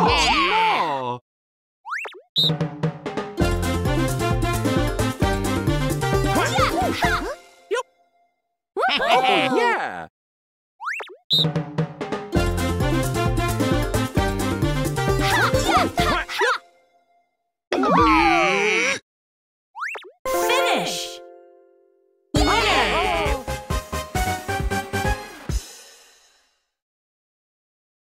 Oh, Oh, yeah! fish.